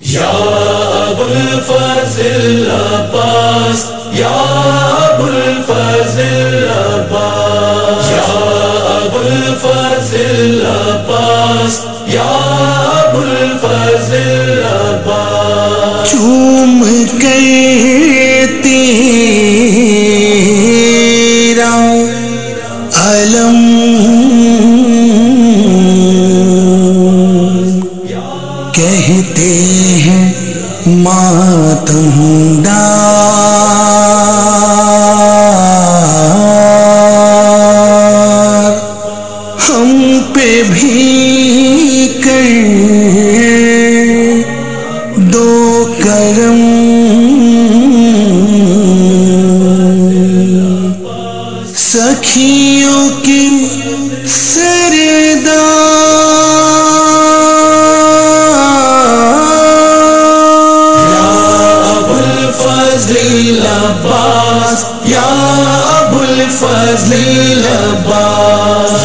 या अबुल फजल अब्बास या अबुल फजल अब्बास या अबुल फजल अब्बास। या अबुल कहते हैं मातमदार हम पे भी कर दो करम। सखियों फजल अब्बास या अबुल फजल अब्बास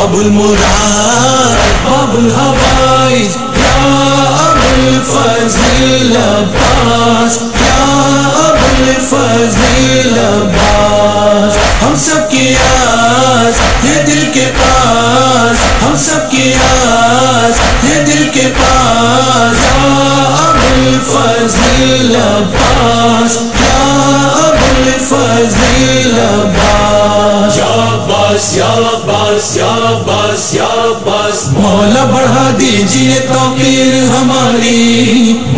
अबुल मुराद अबुल हवाई या अबुल फजल अब्बास या अबुल फजल अब्बास हम सब आस, ये दिल के पास फजल अब्बास या अबुल फजल अब्बास या अब्बास या अब्बास या अब्बास या अब्बास मौला बढ़ा दीजिए तौकीर हमारी।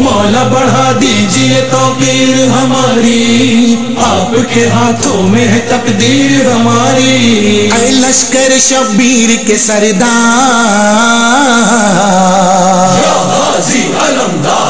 मौला बढ़ा दीजिए तौकीर हमारी। आपके हाथों में है तकदीर हमारी। ऐ लश्कर शब्बीर के सरदार। या गाजी अलमदार।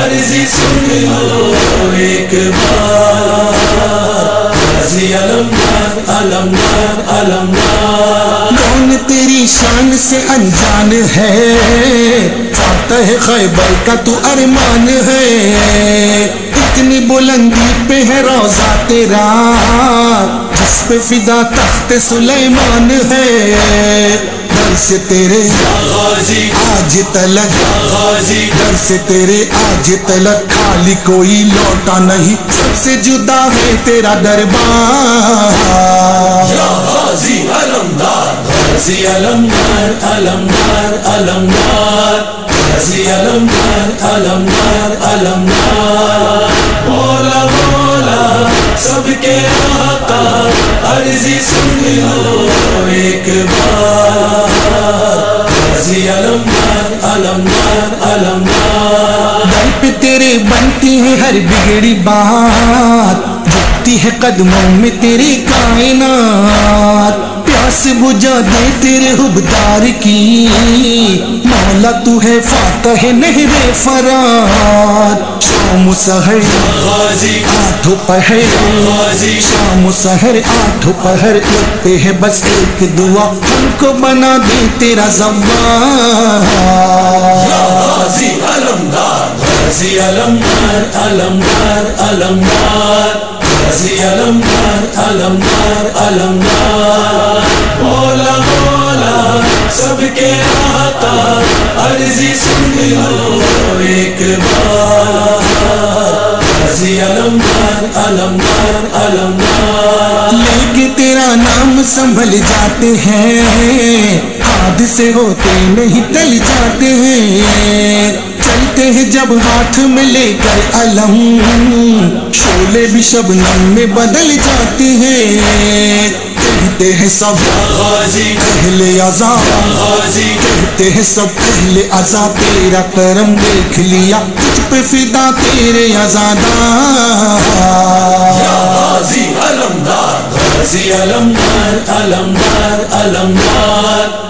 अर्जी सुन लो एक बार। अलमदार अलमदार कौन तेरी शान से अनजान है। चाहता है खैबर का तू अरमान है। इतनी बुलंदी पे है रोजा तेरा, जिस पे फिदा तख्त सुलेमान है। दर से तेरे आज तलक दर से तेरे आज तलक, खाली कोई लौटा नहीं। सबसे जुदा है तेरा दरबार। अलमदार अलमदार अलमदार अलमदार अलमदार अलमदार मौला मौला सबके आता अर्जी सुन लो एक बार। गाजी अलमदार अलमदार अलमदार। दर पे तेरे बनती है हर बिगड़ी बात झुकती है कदमों में तेरी कायनात। प्यास बुझा दे तेरे हुबदार की। मौला तू है फातह नहरे फरार। शाम सहर आठों पहर शाम सहर आठों पहर लगते है। बस एक दुआ, हमको बना दे तेरा गाजी अलमदार अलमदार अलमदार। अलमदार अलमदार अलमदार मौला मौला सबके अर्जी सुन लो एक बार। अलमदार लेके तेरा नाम संभल जाते हैं हादसे होते नहीं टल जाते हैं। हैं जब हाथ में लेकर अलम। शोले भी शबनम में बदल जाते हैं। कहते हैं सब पहले आज़ाद। कहते हैं सब पहले आज़ाद। तेरा करम देख लिया तुझ पे फिदा तेरे आजादा। अलमदार। अलमदार अलमदार अलमदार।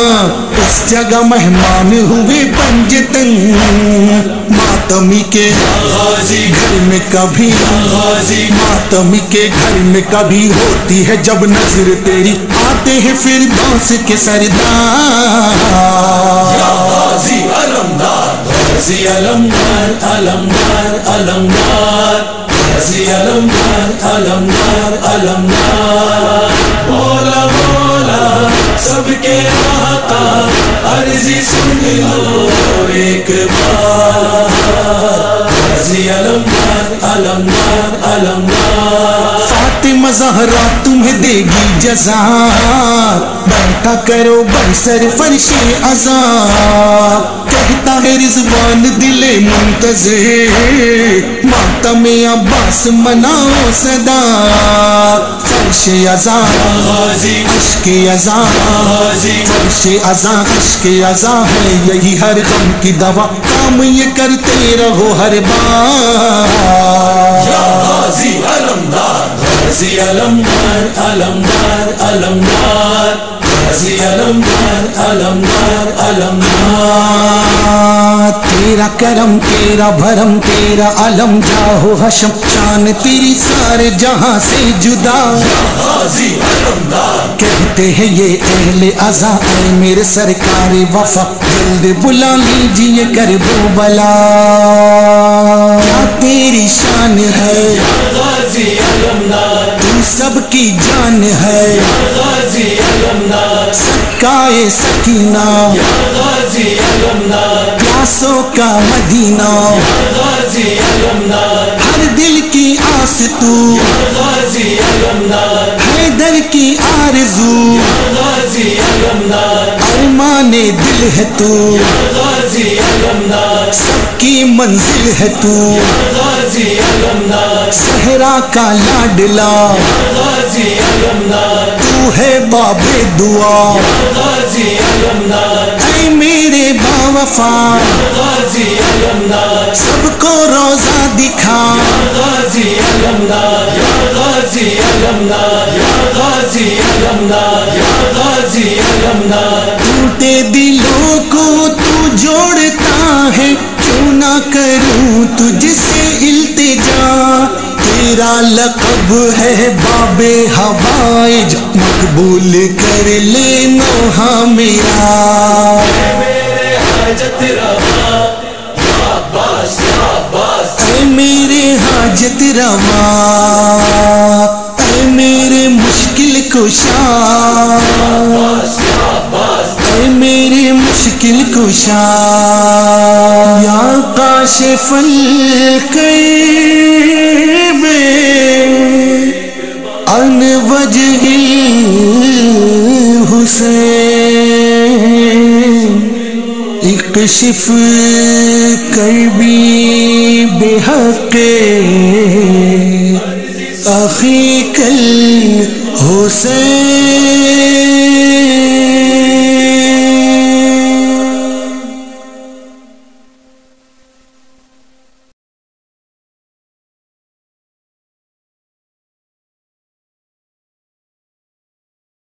उस जगह मेहमान हुए पंजतन। मातमी के घर में कभी मातमी के घर में कभी होती है जब नज़र तेरी आते हैं फिर दास के सरदार। अलमदार अलमदार अलमदार सबके आता अर्जी सुन लो एक बार। अलमदार अलमदार अलमदार फातिमा जहरा तुम्हें देगी जजा। बैठा करो बरसर फर्शे अजा। कहता है रिजवान दिले मुंतजे। माता में अब्बास मनाओ सदा। फर्शे अजा, अश्के अजा। फर्शे अजा, अश्के अजा है। यही हर गम की दवा। काम ये करते रहो हर बार। या गाजी अलमदार गाजी अलमदार अलमदार अलमदार गाजी अलमदार अलमदार अलमदार तेरा करम, तेरा भरम, तेरा अलम जाहो हशम शान तेरी सारे जहाँ से जुदा। गाजी अलमदार। कहते हैं ये अहले अजा ऐ मेरे सरकार वफा। जल्द बुला लीजिए, कर वो बला। क्या तेरी शान है? गाजी अलमदार। सबकी जान है। सकाए सकीना। प्यासों का मदीना। हर दिल की आस तू। हैदर की आरज़ू। अलमदार अरमाने दिल है तू। सबकी मंजिल है तू। सहरा का लाडला। तू है बाबे दुआ। ऐ मेरे बावफा। सबको रोजा दिखा। टूटे दिलों को तू है क्यों ना करूँ तुझसे इल्तिजा। तेरा लकब है बाबे हवाइज मकबूल कर ले नोहा मेरा। मेरे हाजत रवा मेरे हाजत मेरे मुश्किल कुशा। मेरे मुश्किल कुशा। या कैबे अन वजहिल हुसैन। इकशिफ करबी बेहके अखी कल हुसैन।